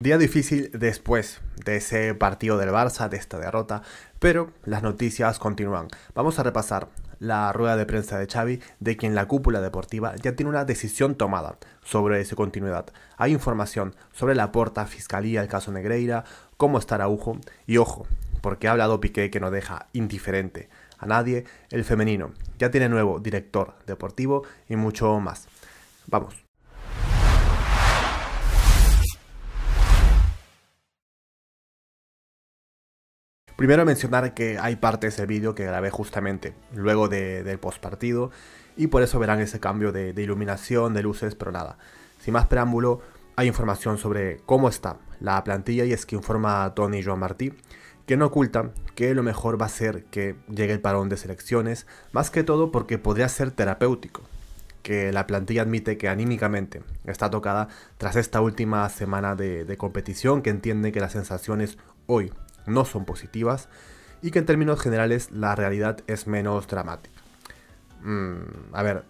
Día difícil después de ese partido del Barça, de esta derrota, pero las noticias continúan. Vamos a repasar la rueda de prensa de Xavi, de quien la cúpula deportiva ya tiene una decisión tomada sobre su continuidad. Hay información sobre la porta, fiscalía, el caso Negreira, cómo está Araujo, y ojo, porque ha hablado Piqué que no deja indiferente a nadie, el femenino ya tiene nuevo director deportivo y mucho más. Vamos. Primero mencionar que hay partes del vídeo que grabé justamente luego del postpartido y por eso verán ese cambio de, iluminación, de luces, pero nada. Sin más preámbulo, hay información sobre cómo está la plantilla y es que informa Tony Joan Martí que no oculta que lo mejor va a ser que llegue el parón de selecciones, más que todo porque podría ser terapéutico, que la plantilla admite que anímicamente está tocada tras esta última semana de, de competición, que entiende que las sensaciones hoy no son positivas y que en términos generales la realidad es menos dramática. Mm, a ver,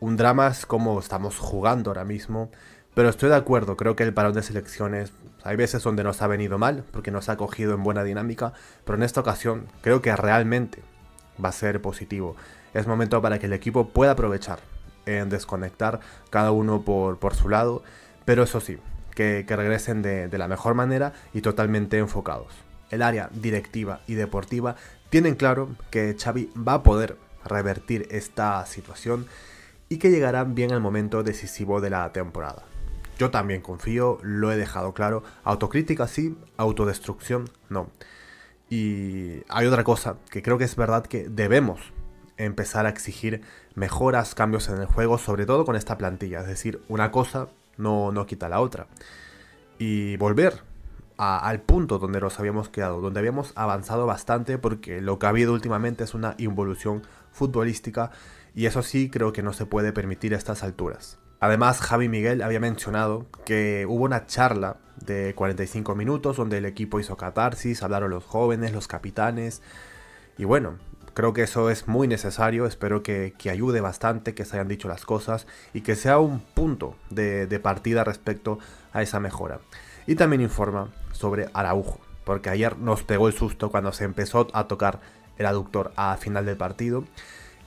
un drama es como estamos jugando ahora mismo, pero estoy de acuerdo, creo que el parón de selecciones hay veces donde nos ha venido mal, porque nos ha cogido en buena dinámica, pero en esta ocasión creo que realmente va a ser positivo. Es momento para que el equipo pueda aprovechar en desconectar cada uno por, por su lado, pero eso sí, que, regresen de la mejor manera y totalmente enfocados el área directiva y deportiva tienen claro que Xavi va a poder revertir esta situación y que llegará bien el momento decisivo de la temporada. Yo también confío, lo he dejado claro, autocrítica sí, autodestrucción no. Y hay otra cosa, que creo que es verdad que debemos empezar a exigir mejoras, cambios en el juego, sobre todo con esta plantilla. Es decir, una cosa no, no quita la otra. Y volver al punto donde nos habíamos quedado, donde habíamos avanzado bastante porque lo que ha habido últimamente es una involución futbolística y eso sí creo que no se puede permitir a estas alturas. Además, Javi Miguel había mencionado que hubo una charla de 45 minutos donde el equipo hizo catarsis, hablaron los jóvenes, los capitanes y bueno, creo que eso es muy necesario, espero que, ayude bastante, que se hayan dicho las cosas y que sea un punto de, de partida respecto a esa mejora. Y también informa sobre Araujo, porque ayer nos pegó el susto cuando se empezó a tocar el aductor a final del partido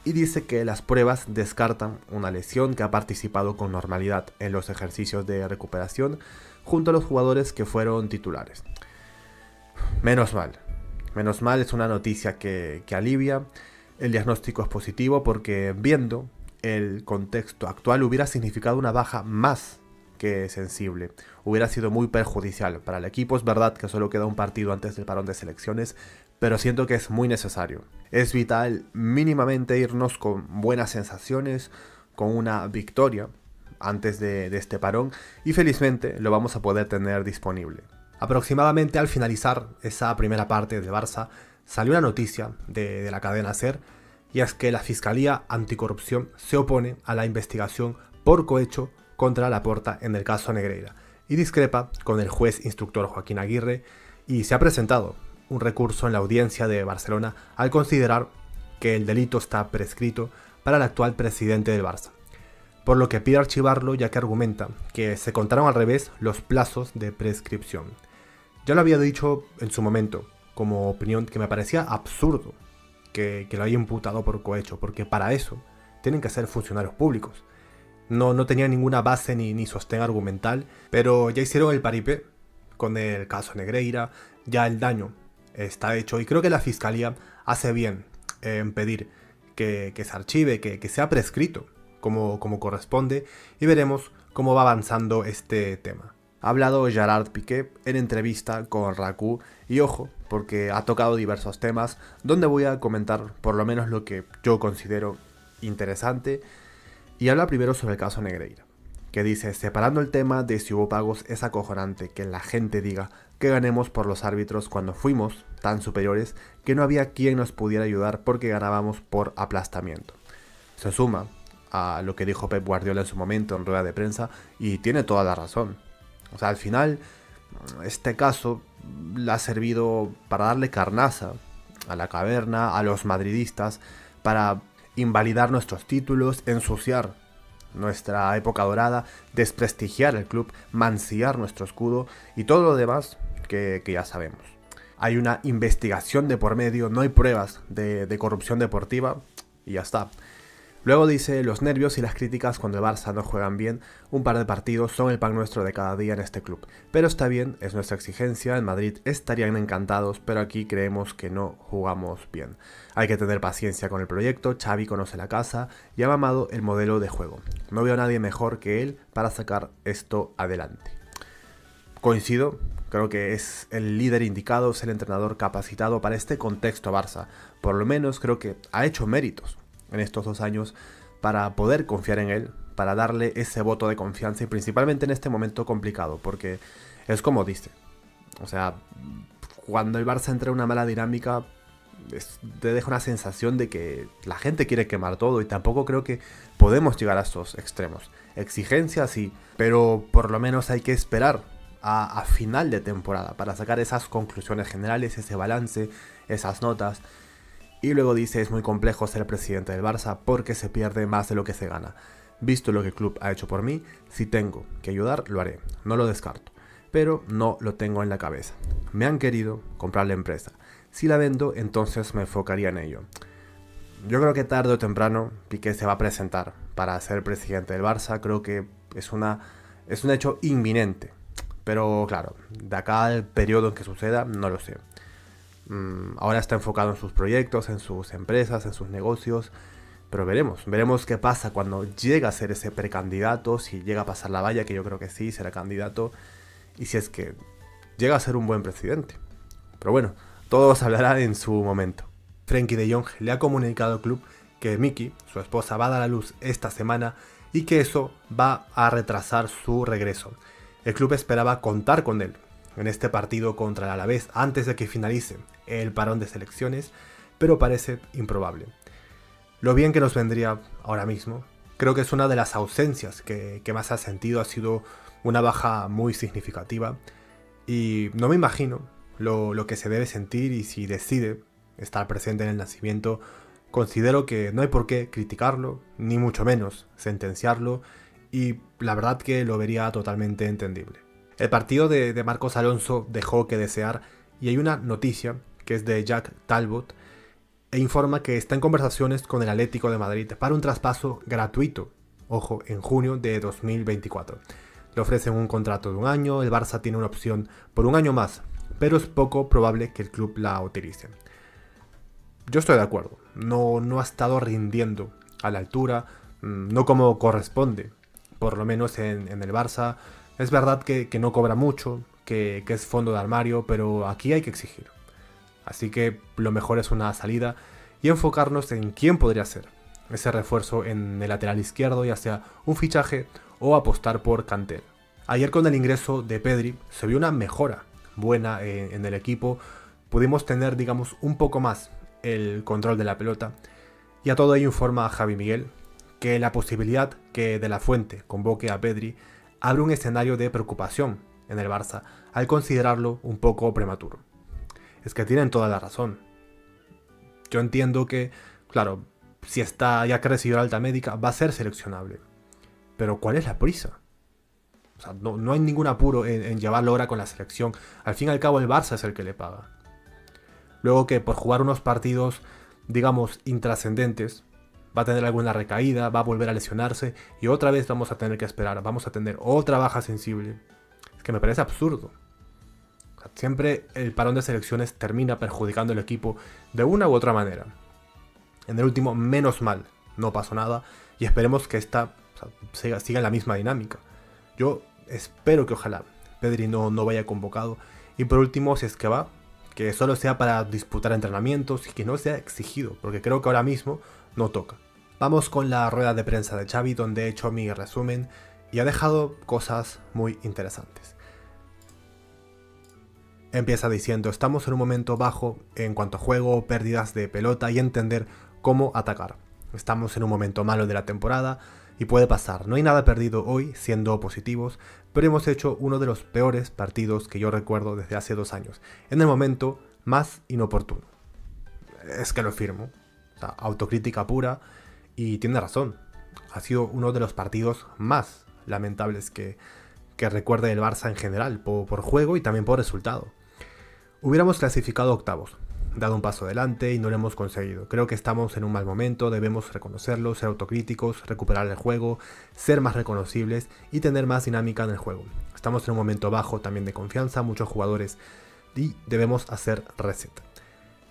y dice que las pruebas descartan una lesión que ha participado con normalidad en los ejercicios de recuperación junto a los jugadores que fueron titulares. Menos mal, menos mal es una noticia que, que alivia, el diagnóstico es positivo porque viendo el contexto actual hubiera significado una baja más que sensible. Hubiera sido muy perjudicial para el equipo. Es verdad que solo queda un partido antes del parón de selecciones, pero siento que es muy necesario. Es vital mínimamente irnos con buenas sensaciones, con una victoria antes de, este parón y felizmente lo vamos a poder tener disponible. Aproximadamente al finalizar esa primera parte de Barça, salió una noticia de, de la cadena SER y es que la Fiscalía Anticorrupción se opone a la investigación por cohecho contra la Porta en el caso Negreira y discrepa con el juez instructor Joaquín Aguirre y se ha presentado un recurso en la audiencia de Barcelona al considerar que el delito está prescrito para el actual presidente del Barça, por lo que pide archivarlo ya que argumenta que se contaron al revés los plazos de prescripción. Ya lo había dicho en su momento, como opinión que me parecía absurdo que, que lo haya imputado por cohecho, porque para eso tienen que ser funcionarios públicos no, no tenía ninguna base ni, ni sostén argumental, pero ya hicieron el paripé con el caso Negreira, ya el daño está hecho y creo que la fiscalía hace bien en pedir que, se archive, que, sea prescrito como, como corresponde y veremos cómo va avanzando este tema. Ha hablado Gerard Piqué en entrevista con Raku y ojo, porque ha tocado diversos temas donde voy a comentar por lo menos lo que yo considero interesante y habla primero sobre el caso Negreira, que dice, separando el tema de si hubo pagos, es acojonante que la gente diga que ganemos por los árbitros cuando fuimos tan superiores que no había quien nos pudiera ayudar porque ganábamos por aplastamiento. Se suma a lo que dijo Pep Guardiola en su momento en rueda de prensa y tiene toda la razón. O sea, al final, este caso le ha servido para darle carnaza a la caverna, a los madridistas, para invalidar nuestros títulos, ensuciar nuestra época dorada, desprestigiar el club, mancillar nuestro escudo y todo lo demás que, ya sabemos. Hay una investigación de por medio, no hay pruebas de, de corrupción deportiva y ya está. Luego dice, los nervios y las críticas cuando el Barça no juegan bien, un par de partidos son el pan nuestro de cada día en este club. Pero está bien, es nuestra exigencia, en Madrid estarían encantados, pero aquí creemos que no jugamos bien. Hay que tener paciencia con el proyecto, Xavi conoce la casa y ha mamado el modelo de juego. No veo a nadie mejor que él para sacar esto adelante. Coincido, creo que es el líder indicado, es el entrenador capacitado para este contexto Barça. Por lo menos creo que ha hecho méritos en estos dos años para poder confiar en él, para darle ese voto de confianza y principalmente en este momento complicado, porque es como dice. O sea, cuando el Barça entra en una mala dinámica, te deja una sensación de que la gente quiere quemar todo y tampoco creo que podemos llegar a estos extremos. Exigencia sí, pero por lo menos hay que esperar a, a final de temporada para sacar esas conclusiones generales, ese balance, esas notas y luego dice es muy complejo ser presidente del Barça porque se pierde más de lo que se gana. Visto lo que el club ha hecho por mí, si tengo que ayudar, lo haré. No lo descarto. Pero no lo tengo en la cabeza. Me han querido comprar la empresa. Si la vendo, entonces me enfocaría en ello. Yo creo que tarde o temprano Piqué se va a presentar para ser presidente del Barça. Creo que es, una, es un hecho inminente. Pero claro, de acá al periodo en que suceda, no lo sé. Mm, ahora está enfocado en sus proyectos, en sus empresas, en sus negocios. Pero veremos, veremos qué pasa cuando llega a ser ese precandidato, si llega a pasar la valla, que yo creo que sí, será candidato, y si es que llega a ser un buen presidente. Pero bueno, todo se hablará en su momento. Frankie de Jong le ha comunicado al club que Mickey, su esposa, va a dar a luz esta semana y que eso va a retrasar su regreso. El club esperaba contar con él en este partido contra el Alavés antes de que finalice el parón de selecciones, pero parece improbable. Lo bien que nos vendría ahora mismo, creo que es una de las ausencias que, más ha sentido, ha sido una baja muy significativa y no me imagino lo, lo que se debe sentir y si decide estar presente en el nacimiento, considero que no hay por qué criticarlo, ni mucho menos sentenciarlo, y la verdad que lo vería totalmente entendible. El partido de, Marcos Alonso dejó que desear y hay una noticia que es de Jack Talbot e informa que está en conversaciones con el Atlético de Madrid para un traspaso gratuito, ojo, en junio de 2024. Le ofrecen un contrato de un año, el Barça tiene una opción por un año más, pero es poco probable que el club la utilice. Yo estoy de acuerdo, no, no ha estado rindiendo a la altura, mm, no como corresponde, por lo menos en, el Barça, es verdad que, no cobra mucho, que, es fondo de armario, pero aquí hay que exigir. Así que lo mejor es una salida y enfocarnos en quién podría ser ese refuerzo en el lateral izquierdo, ya sea un fichaje o apostar por Canter. Ayer con el ingreso de Pedri se vio una mejora buena en, en el equipo, pudimos tener digamos un poco más el control de la pelota y a todo ello informa a Javi Miguel que la posibilidad que de la fuente convoque a Pedri abre un escenario de preocupación en el Barça al considerarlo un poco prematuro. Es que tienen toda la razón. Yo entiendo que, claro, si está ya que recibió alta médica, va a ser seleccionable. Pero ¿cuál es la prisa? No, hay ningún apuro en, en, llevarlo ahora con la selección. Al fin y al cabo el Barça es el que le paga. Luego que por jugar unos partidos, digamos, intrascendentes, va a tener alguna recaída, va a volver a lesionarse y otra vez vamos a tener que esperar, vamos a tener otra baja sensible. Es que me parece absurdo. siempre el parón de selecciones termina perjudicando al equipo de una u otra manera. En el último, menos mal, no pasó nada y esperemos que esta siga, en la misma dinámica. Yo espero que ojalá Pedri no, no vaya convocado y por último, si es que va, que solo sea para disputar entrenamientos y que no sea exigido, porque creo que ahora mismo no toca. Vamos con la rueda de prensa de Xavi donde he hecho mi resumen y ha dejado cosas muy interesantes. Empieza diciendo, estamos en un momento bajo en cuanto a juego, pérdidas de pelota y entender cómo atacar. Estamos en un momento malo de la temporada y puede pasar. No hay nada perdido hoy siendo positivos, pero hemos hecho uno de los peores partidos que yo recuerdo desde hace dos años, en el momento más inoportuno. Es que lo firmo. autocrítica pura y tiene razón. ha sido uno de los partidos más lamentables que, que recuerde el Barça en general, por, juego y también por resultado. Hubiéramos clasificado octavos, dado un paso adelante y no lo hemos conseguido. Creo que estamos en un mal momento, debemos reconocerlo, ser autocríticos, recuperar el juego, ser más reconocibles y tener más dinámica en el juego. Estamos en un momento bajo también de confianza, muchos jugadores y debemos hacer reset.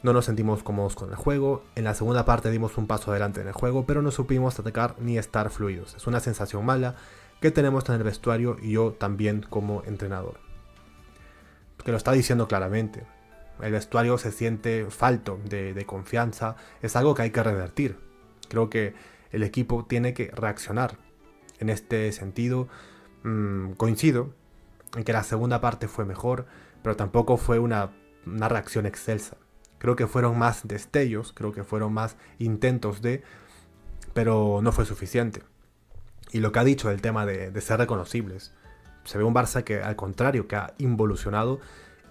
No nos sentimos cómodos con el juego, en la segunda parte dimos un paso adelante en el juego, pero no supimos atacar ni estar fluidos. Es una sensación mala que tenemos en el vestuario y yo también como entrenador. Que lo está diciendo claramente. El vestuario se siente falto de, confianza, es algo que hay que revertir. Creo que el equipo tiene que reaccionar. En este sentido, mm, coincido en que la segunda parte fue mejor, pero tampoco fue una, una reacción excelsa. Creo que fueron más destellos, creo que fueron más intentos de, pero no fue suficiente. Y lo que ha dicho del tema de, ser reconocibles. Se ve un Barça que al contrario, que ha involucionado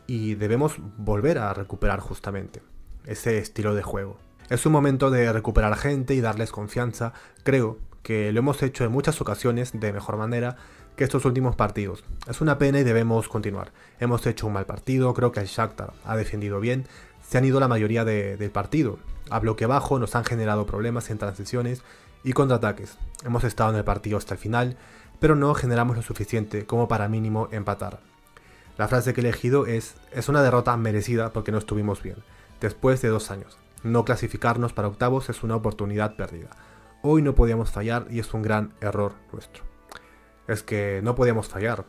y debemos volver a recuperar justamente ese estilo de juego. Es un momento de recuperar gente y darles confianza. Creo que lo hemos hecho en muchas ocasiones de mejor manera que estos últimos partidos. Es una pena y debemos continuar. Hemos hecho un mal partido, creo que el Shakhtar ha defendido bien, se han ido la mayoría del partido. A bloque bajo nos han generado problemas en transiciones y contraataques. Hemos estado en el partido hasta el final, pero no generamos lo suficiente como para mínimo empatar. La frase que he elegido es, es una derrota merecida porque no estuvimos bien, después de dos años. No clasificarnos para octavos es una oportunidad perdida. Hoy no podíamos fallar y es un gran error nuestro. Es que no podíamos fallar.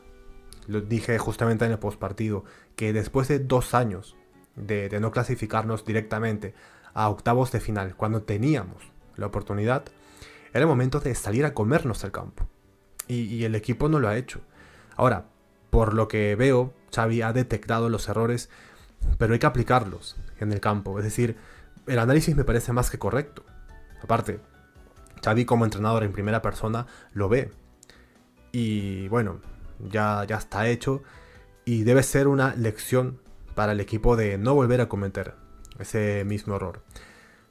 Lo dije justamente en el postpartido, que después de dos años de, no clasificarnos directamente a octavos de final, cuando teníamos la oportunidad, era el momento de salir a comernos el campo. Y, el equipo no lo ha hecho. Ahora, por lo que veo, Xavi ha detectado los errores, pero hay que aplicarlos en el campo. Es decir, el análisis me parece más que correcto. Aparte, Xavi como entrenador en primera persona lo ve. Y bueno, ya, ya está hecho. Y debe ser una lección para el equipo de no volver a cometer ese mismo error.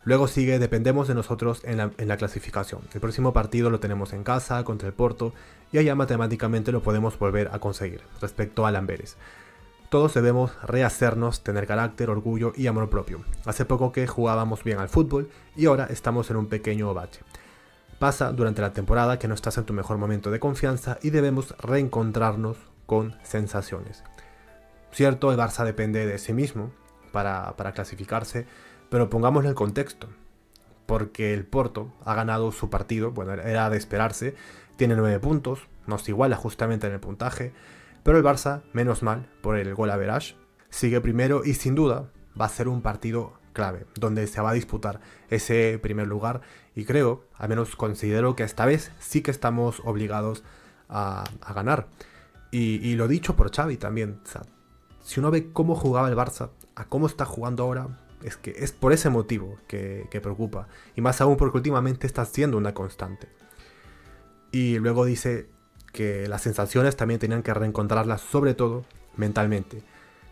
Luego sigue, dependemos de nosotros en la, clasificación. El próximo partido lo tenemos en casa contra el Porto y allá matemáticamente lo podemos volver a conseguir respecto al Amberes. Todos debemos rehacernos, tener carácter, orgullo y amor propio. Hace poco que jugábamos bien al fútbol y ahora estamos en un pequeño bache. Pasa durante la temporada que no estás en tu mejor momento de confianza y debemos reencontrarnos con sensaciones. Cierto, el Barça depende de sí mismo para, para clasificarse, pero pongámosle el contexto. Porque el Porto ha ganado su partido, bueno, era de esperarse, tiene 9 puntos, nos iguala justamente en el puntaje, pero el Barça, menos mal, por el gol a Verage, sigue primero y sin duda va a ser un partido clave, donde se va a disputar ese primer lugar y creo, al menos considero que esta vez sí que estamos obligados a, ganar. Y, lo dicho por Xavi también, si uno ve cómo jugaba el Barça, a cómo está jugando ahora, es que es por ese motivo que, preocupa. Y más aún porque últimamente está siendo una constante. Y luego dice que las sensaciones también tenían que reencontrarlas, sobre todo mentalmente.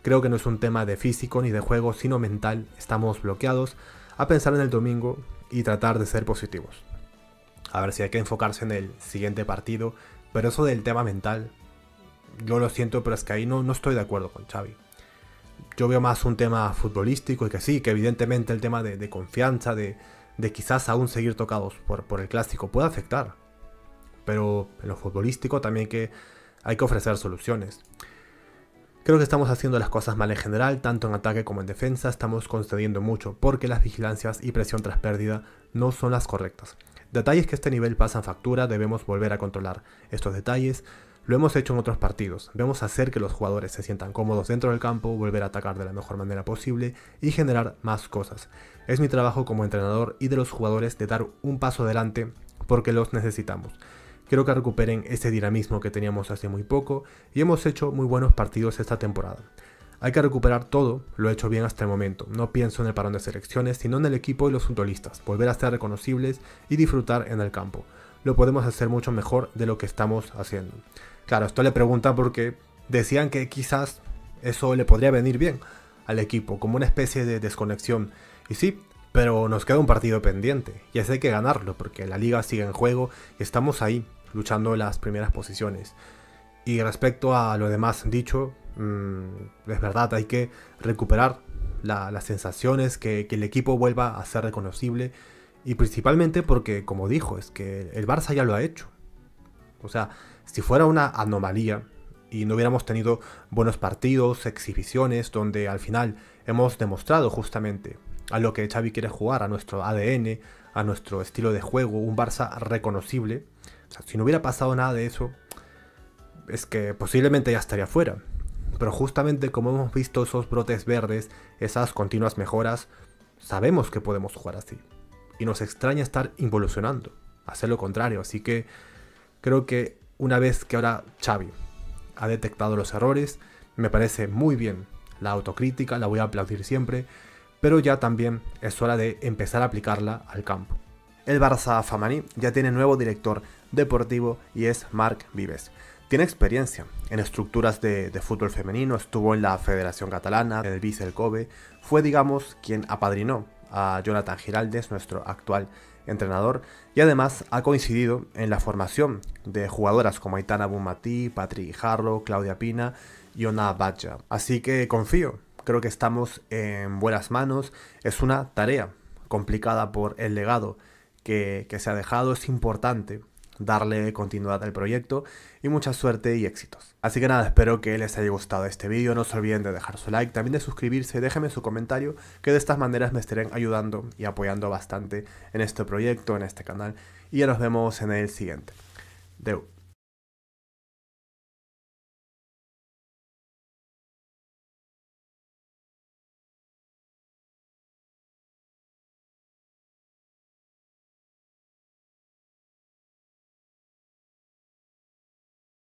Creo que no es un tema de físico ni de juego, sino mental. Estamos bloqueados a pensar en el domingo y tratar de ser positivos. A ver si hay que enfocarse en el siguiente partido. Pero eso del tema mental, yo lo siento, pero es que ahí no, no estoy de acuerdo con Xavi yo veo más un tema futbolístico y que sí, que evidentemente el tema de, confianza, de, quizás aún seguir tocados por, por, el clásico puede afectar. Pero en lo futbolístico también que hay que ofrecer soluciones. Creo que estamos haciendo las cosas mal en general, tanto en ataque como en defensa, estamos concediendo mucho porque las vigilancias y presión tras pérdida no son las correctas. Detalles que a este nivel pasan factura, debemos volver a controlar estos detalles, lo hemos hecho en otros partidos. Debemos hacer que los jugadores se sientan cómodos dentro del campo, volver a atacar de la mejor manera posible y generar más cosas. Es mi trabajo como entrenador y de los jugadores de dar un paso adelante porque los necesitamos. Quiero que recuperen ese dinamismo que teníamos hace muy poco y hemos hecho muy buenos partidos esta temporada. Hay que recuperar todo, lo he hecho bien hasta el momento. No pienso en el parón de selecciones, sino en el equipo y los futbolistas, volver a ser reconocibles y disfrutar en el campo. Lo podemos hacer mucho mejor de lo que estamos haciendo. Claro, esto le pregunta porque decían que quizás eso le podría venir bien al equipo, como una especie de desconexión. Y sí, Pero nos queda un partido pendiente, y ese hay que ganarlo, porque la liga sigue en juego y estamos ahí, luchando las primeras posiciones. Y respecto a lo demás dicho, mm, es verdad, hay que recuperar las sensaciones, que, que, el equipo vuelva a ser reconocible. Y principalmente porque, como dijo, es que el Barça ya lo ha hecho. O sea, si fuera una anomalía y no hubiéramos tenido buenos partidos, exhibiciones, donde al final hemos demostrado justamente a lo que Xavi quiere jugar, a nuestro ADN, a nuestro estilo de juego, un Barça reconocible. Si no hubiera pasado nada de eso, es que posiblemente ya estaría fuera. Pero justamente como hemos visto esos brotes verdes, esas continuas mejoras, sabemos que podemos jugar así. Y nos extraña estar involucionando, hacer lo contrario. Así que creo que una vez que ahora Xavi ha detectado los errores, me parece muy bien la autocrítica, la voy a aplaudir siempre, pero ya también es hora de empezar a aplicarla al campo. El Barça Famaní ya tiene nuevo director deportivo y es Marc Vives. Tiene experiencia en estructuras de, fútbol femenino, estuvo en la Federación Catalana, en el Vice Kobe, fue digamos quien apadrinó a Jonathan Giraldes, nuestro actual entrenador, y además ha coincidido en la formación de jugadoras como Aitana Bumati, Patrick Jarro, Claudia Pina y Ona Bacha. Así que confío, creo que estamos en buenas manos, es una tarea complicada por el legado que se ha dejado, es importante darle continuidad al proyecto y mucha suerte y éxitos. Así que nada, espero que les haya gustado este vídeo, no se olviden de dejar su like, también de suscribirse, déjenme su comentario, que de estas maneras me estarán ayudando y apoyando bastante en este proyecto, en este canal, y ya nos vemos en el siguiente. Deu.